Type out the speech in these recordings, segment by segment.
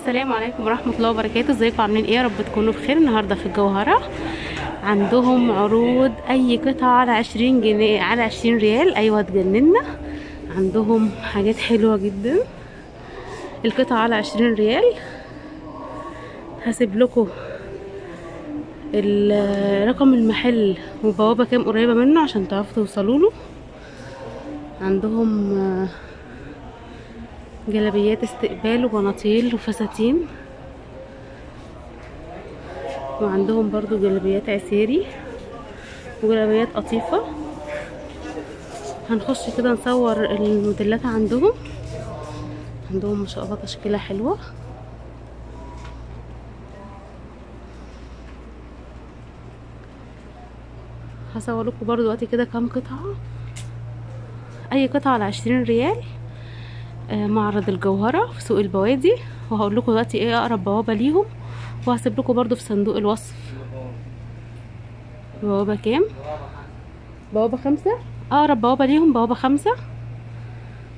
السلام عليكم ورحمة الله وبركاته. ازيكم؟ عاملين إيه؟ يا رب تكونوا بخير. النهاردة في الجوهرة عندهم عروض أي قطعة على عشرين جنيه على عشرين ريال. أيوه تجننا عندهم حاجات حلوة جدا. القطعة على عشرين ريال. هسيب لكم رقم المحل. وبوابة كام؟ قريبة منه عشان تعرفوا توصلوا له. عندهم آه، جلابيات استقبال وبناطيل وفساتين. وعندهم برضو جلابيات عسيري وجلابيات قطيفة. هنخش كده نصور الموديلات عندهم. عندهم ما شاء الله تشكيلة حلوة. هصور لكم برضو دلوقتي كده كام قطعة. أي قطعة على عشرين ريال. معرض الجوهرة في سوق البوادي وهقول لكم دلوقتي إيه أقرب بوابة ليهم وهسيب لكم برضو في صندوق الوصف. بوابة كام؟ بوابة خمسة؟ أقرب بوابة ليهم بوابة خمسة.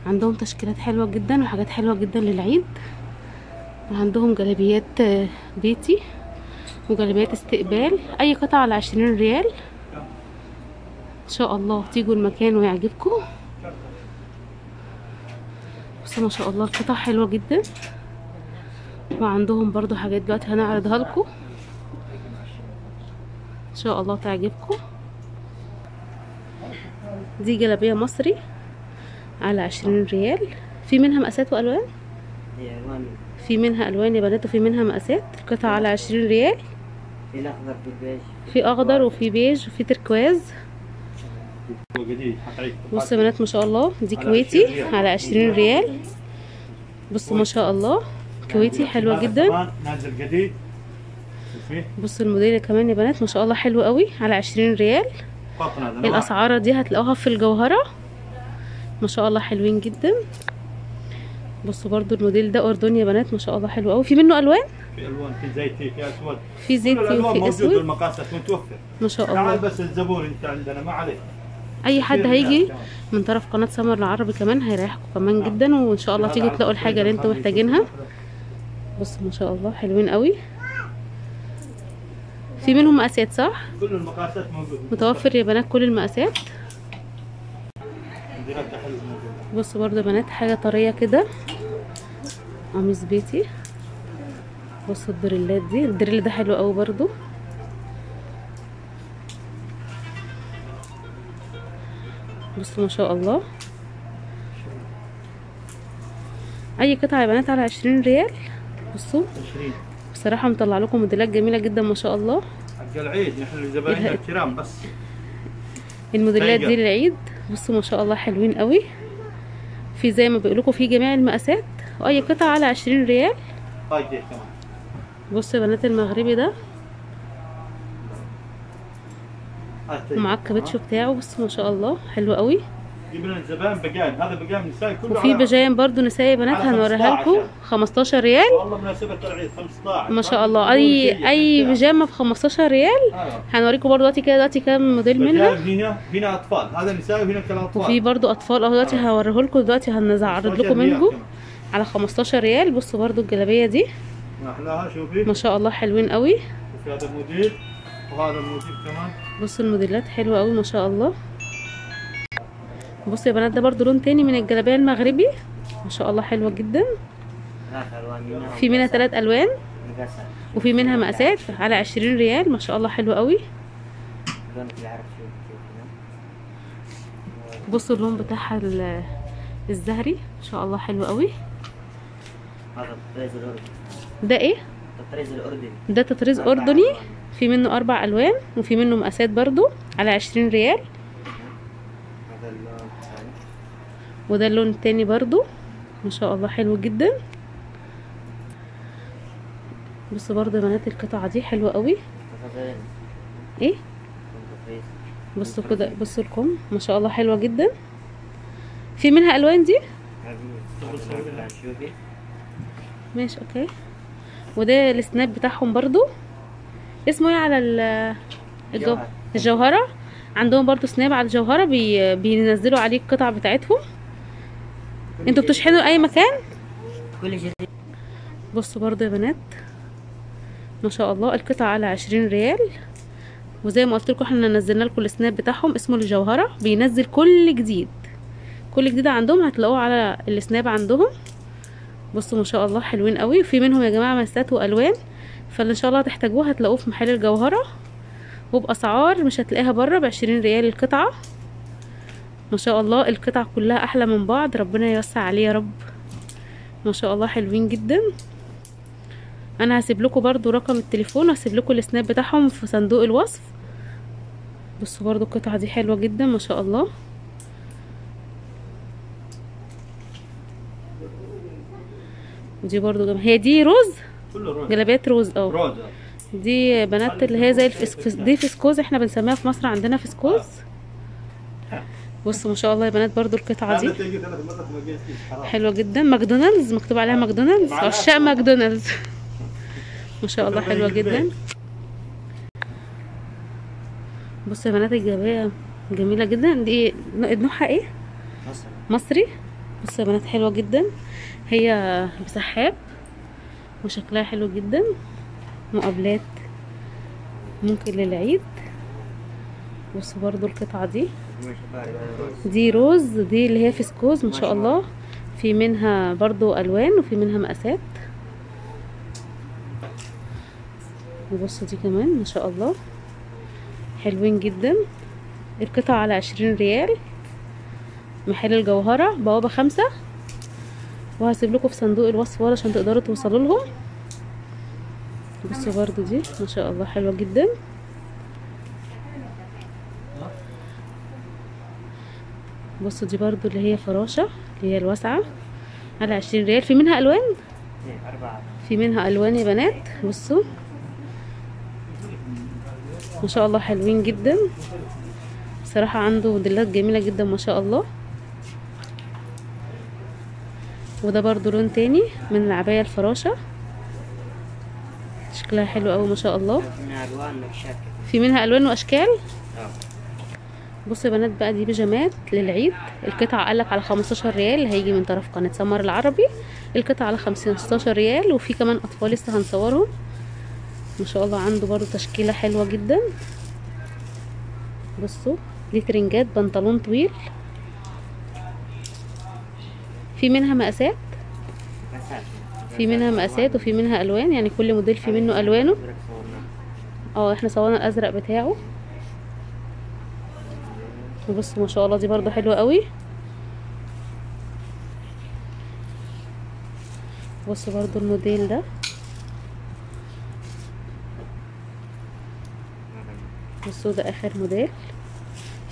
عندهم تشكيلات حلوة جدا وحاجات حلوة جدا للعيد. وعندهم جلابيات آه، بيتي وجلابيات استقبال أي قطعة على عشرين ريال. إن شاء الله تيجوا المكان ويعجبكم. بس ما شاء الله القطع حلوة جدا. وعندهم برضو حاجات دلوقتي هنعرضها لكم. إن شاء الله تعجبكم. دي جلابية مصري على عشرين ريال. في منها مقاسات وألوان؟ في منها ألوان يا بنات وفي منها مقاسات. القطعة على عشرين ريال. في أخضر وفي بيج وفي تركواز. بصوا يا بنات ما شاء الله. دي كويتي على عشرين ريال. بصوا ما شاء الله. كويتي حلوة جدا. نازل جديد. بصوا الموديل كمان يا بنات ما شاء الله حلو قوي. على عشرين ريال. فرق نازل الأسعار دي هتلاقوها في الجوهرة. ما شاء الله حلوين جدا. بصوا برضو الموديل ده أردني يا بنات ما شاء الله حلو قوي. في منه ألوان؟ في ألوان في زيتي في أسود. في زيتي وفي موجود أسود. والمقاسات متوفر. ما شاء تعال الله. بس الزبون انت عندنا ما عليك. أي حد هيجي ناس من طرف قناة سمر العربي كمان هيريحكم كمان جدا وإن شاء الله تيجوا تلاقوا الحاجة اللي أنتوا محتاجينها. بصوا ما شاء الله حلوين قوي. في منهم مقاسات صح؟ كل المقاسات موجود متوفر يا بنات كل المقاسات. بصوا برضو يا بنات حاجة طرية كده. قميص بيتي. بصوا الدريلات دي. الدريل ده حلو قوي برضو بصوا ما شاء الله. أي قطعة يا بنات؟ على عشرين ريال. بصوا. 20 بصراحة مطلع لكم موديلات جميلة جدا ما شاء الله. حق العيد نحن زبايننا الكرام بس. الموديلات دي طيب. للعيد. بصوا ما شاء الله حلوين قوي. في زي ما بيقولكوا في جميع المقاسات. وأي قطعة على عشرين ريال. كمان بصوا يا بنات المغربي ده. ومعاه الكابتشو بتاعه بصوا ما شاء الله. حلو قوي. جبنا الزبائن بقايم. هذا بقايم نسائي كله وفي بجايم برضو نسائي بنات هنوريها 15 لكم. 15 ريال. والله مناسبة العيد 15 ما شاء الله. اي أي بيجامة ب 15 ريال. آه. هنوريكم برضو دلوقتي كده دلوقتي كام موديل منها. هنا هنا أطفال. هذا نساء وهنا كان أطفال. وفي برضو أطفال. أهو دلوقتي هوريه لكم دلوقتي هنعرض 15 لكم منه. على 15 ريال. بصوا برضو الجلابية دي. أحلاها شوفي. ما شاء الله حلوين قوي. وفي هذا الموديل وهذا الموديل كمان. بصوا الموديلات حلوة قوي ما شاء الله. بصوا يا بنات ده برضو لون تاني من الجلابية المغربي. ما شاء الله حلوة جدا. في منها ثلاث ألوان. وفي منها مقاسات على 20 ريال. ما شاء الله حلو قوي بصوا اللون بتاعها ال- الزهري. ما شاء الله حلو قوي هذا الطريز الأردني. ده إيه؟ الطريز الأردني. ده تطريز أردني. في منه أربع ألوان وفي منه مقاسات برضو على 20 ريال. وده اللون التاني برضو. ما شاء الله حلو جدا. بصوا برضو يا بنات القطعة دي حلوة قوي. إيه؟ بصوا كده بصوا لكم. ما شاء الله حلوة جدا. في منها ألوان دي؟ ماشي okay. وده السناب بتاعهم برضو. اسمه إيه على ال- الجو... جوهر. الجوهرة؟ عندهم برضو سناب على الجوهرة بي... بينزلوا عليه القطع بتاعتهم. أنتوا بتشحنوا أي مكان؟ بصوا برضو يا بنات ما شاء الله القطعة على عشرين ريال. وزي ما قلت لكم إحنا نزلنا لكم السناب بتاعهم اسمه الجوهرة. بينزل كل جديد. كل جديد عندهم هتلاقوه على السناب عندهم. بصوا ما شاء الله حلوين قوي. وفي منهم يا جماعة مسات وألوان. فاللي إن شاء الله هتحتاجوه هتلاقوه في محل الجوهرة وبأسعار مش هتلاقيها بره بعشرين ريال القطعة. ما شاء الله القطع كلها أحلى من بعض ربنا يوسع عليه يا رب. ما شاء الله حلوين جدا. أنا هسيب لكم برضو رقم التليفون هسيب لكم السناب بتاعهم في صندوق الوصف. بصوا برضو القطعة دي حلوة جدا ما شاء الله. ودي برضو جم... هي دي روز؟ جلابيات روز آه. دي بنات اللي هي زي الفس... فس- دي فسكوز إحنا بنسميها في مصر عندنا فسكوز. بصوا ما شاء الله يا بنات برضو القطعة دي. حلوة جدا. ماكدونالدز مكتوب عليها ماكدونالدز؟ معناها عشاق. ماكدونالدز. ما شاء الله يجي جدا. بصوا يا بنات الجلابية جميلة جدا. دي نوعها إيه؟ مصر مصري. بصوا يا بنات حلوة جدا. هي بسحاب. وشكلها حلو جدا. مقابلات ممكن للعيد. بصوا برضو القطعة دي. دي روز دي اللي هي فسكوز ما شاء الله. في منها برضو ألوان وفي منها مقاسات. وبصوا دي كمان ما شاء الله. حلوين جدا. القطعة على عشرين ريال. محل الجوهرة بوابة خمسة. وهسيب لكم في صندوق الوصف ورا عشان تقدروا توصلوا لهم. بصوا برضو دي ما شاء الله حلوة جدا. بصوا دي برضو اللي هي فراشة اللي هي الواسعة. على عشرين ريال. في منها أربعة في منها ألوان يا بنات. بصوا. ما شاء الله حلوين جدا. صراحة عنده موديلات جميلة جدا ما شاء الله. وده برضو لون تاني من العباية الفراشة. شكلها حلو قوي ما شاء الله. في منها ألوان وأشكال. آه. بصوا يا بنات بقى دي بيجامات للعيد. القطعة قالك على 15 ريال هيجي من طرف قناة سمر العربي. القطعة على 15 ريال وفي كمان أطفال لسه هنصورهم. ما شاء الله عنده برضو تشكيلة حلوة جدا. بصوا دي ترنجات بنطلون طويل. في منها مقاسات؟ في منها مقاسات وفي منها ألوان يعني كل موديل في منه صورناه. آه إحنا صورنا الأزرق بتاعه. وبصوا ما شاء الله دي برضو حلوة قوي. بصوا برضو الموديل ده. بصوا ده آخر موديل.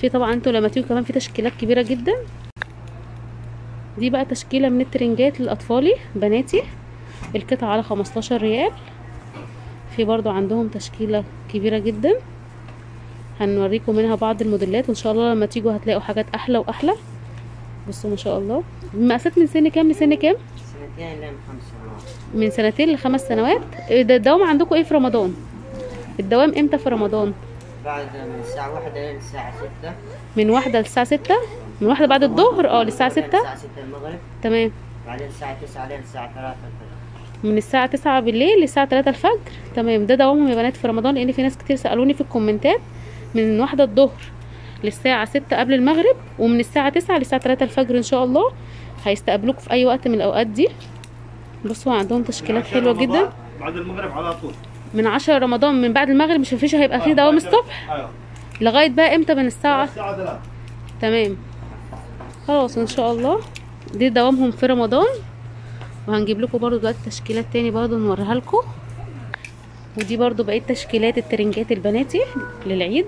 في طبعا أنتوا لما تيجوا كمان في تشكيلات كبيرة جدا. دي بقى تشكيلة من الترنجات للأطفالي بناتي. القطعة على 15 ريال. في برضو عندهم تشكيلة كبيرة جدا. هنوريكم منها بعض الموديلات. وان شاء الله لما تيجوا هتلاقوا حاجات أحلى وأحلى. بصوا ما شاء الله. مقاسات من سن كام لسن كام؟ من سنتين لخمس سنوات. إيه ده الدوام عندكم إيه في رمضان؟ الدوام إمتى في رمضان؟ بعد من الساعة واحدة لين الساعة ستة. من واحدة للساعة ستة؟ من واحدة بعد الظهر؟ آه للساعة ستة؟ الساعة ستة المغرب. تمام. بعدين الساعة تسعة لين الساعة ثلاثة الفجر. من الساعة تسعة بالليل للساعة تلاتة الفجر. تمام. ده دوامهم يا بنات في رمضان لأن في ناس كتير سألوني في الكومنتات من واحدة الظهر للساعة ستة قبل المغرب ومن الساعة تسعة للساعة تلاتة الفجر إن شاء الله. هيستقبلوكوا في أي وقت من الأوقات دي. بصوا عندهم تشكيلات حلوة رمضان جدا بعد المغرب على طول. من عشرة رمضان من بعد المغرب مش مفيش هيبقى فيه آه، دوام بعد- الصبح؟ أيوه لغاية بقى إمتى؟ من الساعة الساعة 3 تمام. خلاص إن شاء الله. دي دوامهم في رمضان. وهنجيب لكم برضو دلوقتي تشكيلات تاني برضو نوريها لكم. ودي برضو بقيت تشكيلات الترنجات البناتي للعيد.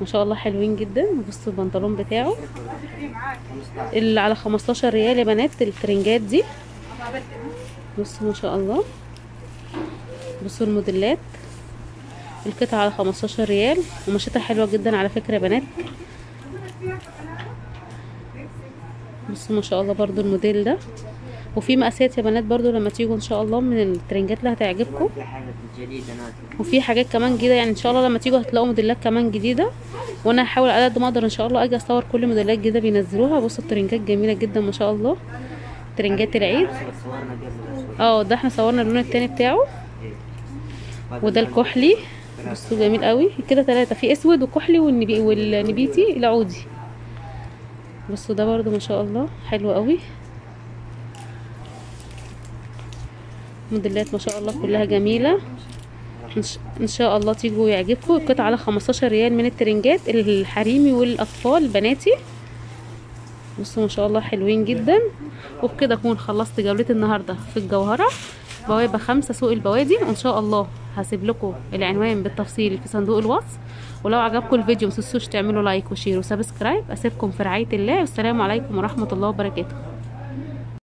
ما شاء الله حلوين جدا. بصوا البنطلون بتاعه. 15 اللي على 15 ريال يا بنات الترنجات دي. بصوا ما شاء الله. بصوا الموديلات. القطعة على 15 ريال. ومشيتها حلوة جدا على فكرة يا بنات. بصوا ما شاء الله برضو الموديل ده. وفي مقاسات يا بنات برضو لما تيجوا إن شاء الله من الترنجات اللي هتعجبكم. وفي حاجات كمان جديدة يعني إن شاء الله لما تيجوا هتلاقوا موديلات كمان جديدة. وأنا هحاول على قد ما أقدر إن شاء الله أجي أصور كل موديلات جديدة بينزلوها. بصوا الترنجات جميلة جدا ما شاء الله. ترنجات العيد. آه ده إحنا صورنا اللون التاني بتاعه. وده الكحلي. بصوا جميل قوي. كده ثلاثة في أسود وكحلي والنبي والنبيتي العودي. بصوا ده برضو ما شاء الله حلو قوي. موديلات ما شاء الله كلها ش- إن شاء الله تيجوا يعجبكم. القطعة على 15 ريال من الترنجات الحريمي والأطفال بناتي. بصوا ما شاء الله حلوين جدا. وبكده أكون خلصت جولتي النهارده في الجوهرة. بوابة خمسة سوق البوادي وإن شاء الله هسيب لكم العنوان بالتفصيل في صندوق الوصف. ولو عجبكم الفيديو متنسوش تعملوا like و share و subscribe. أسيبكم في رعاية الله والسلام عليكم ورحمة الله وبركاته.